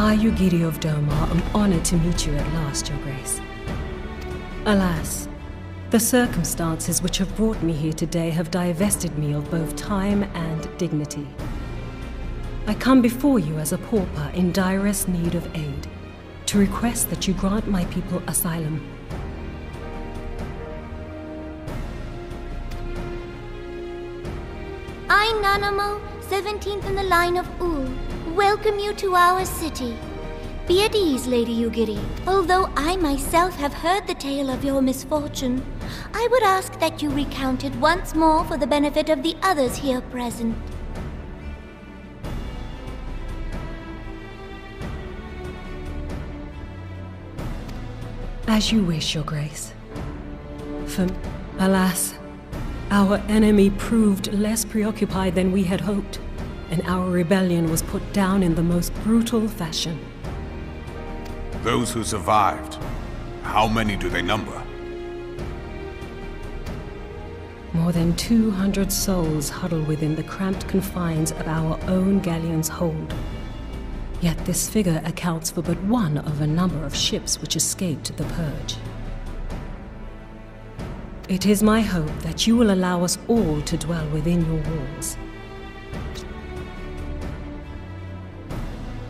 I, Yugiri of Doma, am honored to meet you at last, Your Grace. Alas, the circumstances which have brought me here today have divested me of both time and dignity. I come before you as a pauper in direst need of aid, to request that you grant my people asylum. I, Nanamo, 17th in the line of Ul, welcome you to our city. Be at ease, Lady Yugiri. Although I myself have heard the tale of your misfortune, I would ask that you recount it once more for the benefit of the others here present. As you wish, Your Grace. For, alas, our enemy proved less preoccupied than we had hoped, and our rebellion was put down in the most brutal fashion. Those who survived, how many do they number? More than 200 souls huddle within the cramped confines of our own galleon's hold. Yet this figure accounts for but one of a number of ships which escaped the Purge. It is my hope that you will allow us all to dwell within your walls.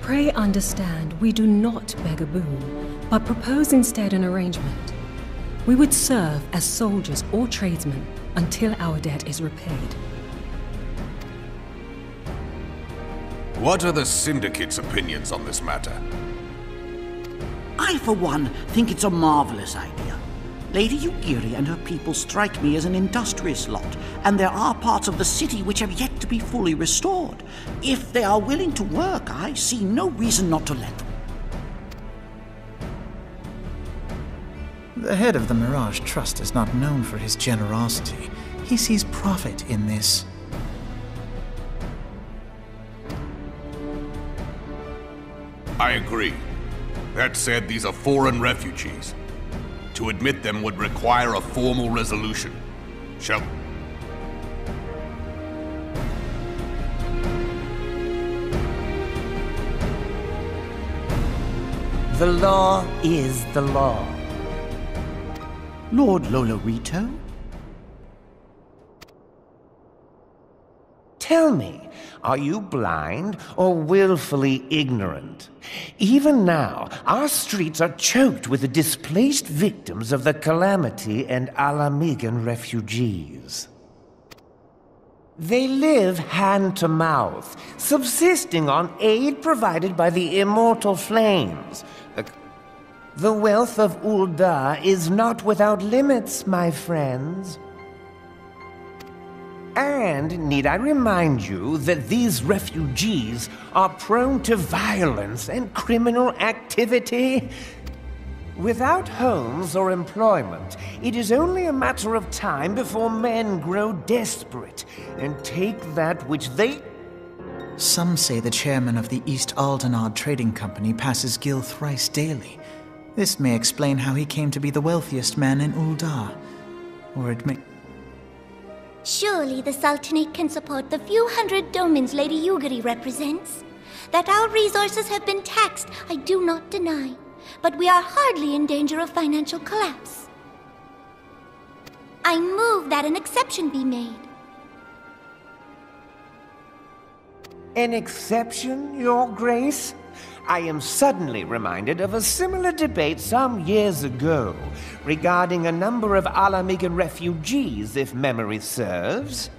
Pray understand, we do not beg a boon, but propose instead an arrangement. We would serve as soldiers or tradesmen until our debt is repaid. What are the Syndicate's opinions on this matter? I, for one, think it's a marvelous idea. Lady Yugiri and her people strike me as an industrious lot, and there are parts of the city which have yet to be fully restored. If they are willing to work, I see no reason not to let them. The head of the Mirage Trust is not known for his generosity. He sees profit in this. I agree. That said, these are foreign refugees. To admit them would require a formal resolution. Shall... The law is the law. Lord Lolorito? Tell me, are you blind or willfully ignorant? Even now, our streets are choked with the displaced victims of the Calamity and Ala Mhigan refugees. They live hand to mouth, subsisting on aid provided by the immortal flames. The, wealth of Ul'dah is not without limits, my friends. And need I remind you that these refugees are prone to violence and criminal activity? Without homes or employment, it is only a matter of time before men grow desperate and take that which they. Some say the chairman of the East Aldenard Trading Company passes Gil thrice daily. This may explain how he came to be the wealthiest man in Ul'dah. Or it may. Surely the Sultanate can support the few hundred Domans Lady Yugiri represents. That our resources have been taxed, I do not deny. But we are hardly in danger of financial collapse. I move that an exception be made. An exception, Your Grace? I am suddenly reminded of a similar debate some years ago regarding a number of Ala Mhigan refugees, if memory serves.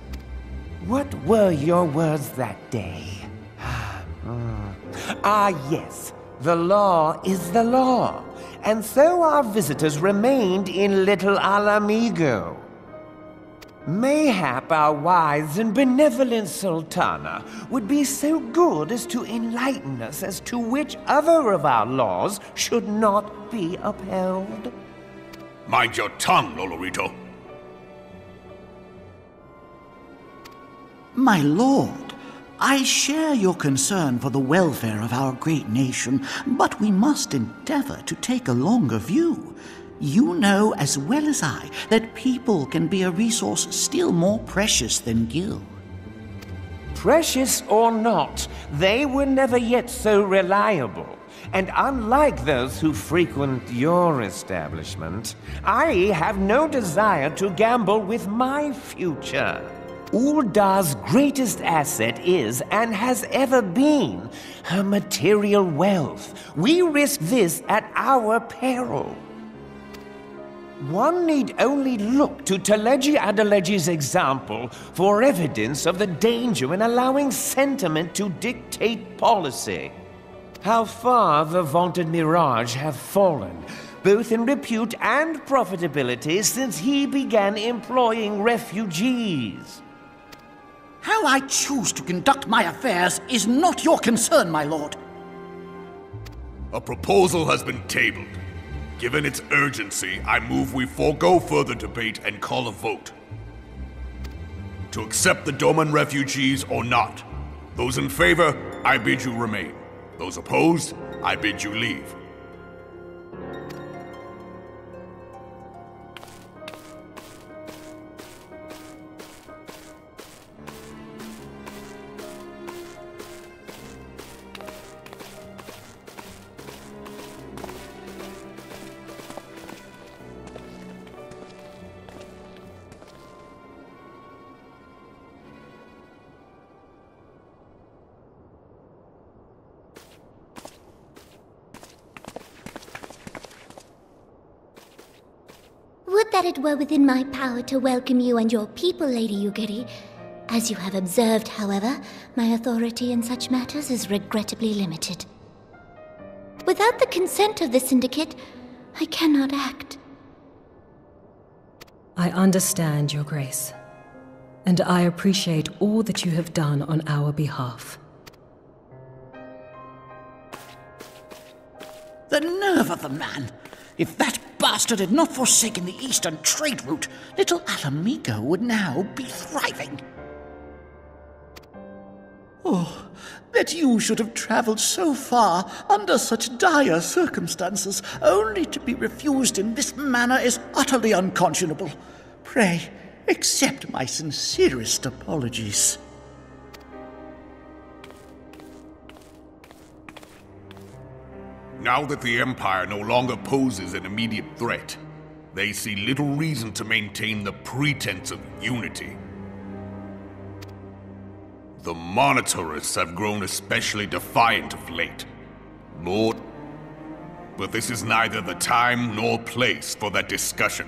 What were your words that day? ah, yes. The law is the law. And so our visitors remained in Little Ala Mhigo. Mayhap our wise and benevolent Sultana would be so good as to enlighten us as to which other of our laws should not be upheld. Mind your tongue, Lolorito. My lord, I share your concern for the welfare of our great nation, but we must endeavor to take a longer view. You know as well as I that people can be a resource still more precious than gil. Precious or not, they were never yet so reliable. And unlike those who frequent your establishment, I have no desire to gamble with my future. Ul'dah's greatest asset is, and has ever been, her material wealth. We risk this at our peril. One need only look to Teledji Adeledji's example for evidence of the danger in allowing sentiment to dictate policy. How far the vaunted Mirage have fallen, both in repute and profitability, since he began employing refugees. How I choose to conduct my affairs is not your concern, my lord. A proposal has been tabled. Given its urgency, I move we forego further debate and call a vote. To accept the Doman refugees or not. Those in favor, I bid you remain. Those opposed, I bid you leave. That it were within my power to welcome you and your people, Lady Yugiri. As you have observed, however, my authority in such matters is regrettably limited. Without the consent of the Syndicate, I cannot act. I understand, Your Grace. And I appreciate all that you have done on our behalf. The nerve of the man! If that bastard had not forsaken the eastern trade route, little Ala Mhigo would now be thriving. Oh, that you should have traveled so far under such dire circumstances, only to be refused in this manner is utterly unconscionable. Pray, accept my sincerest apologies. Now that the Empire no longer poses an immediate threat, they see little reason to maintain the pretense of unity. The Monetarists have grown especially defiant of late. Lord, but this is neither the time nor place for that discussion.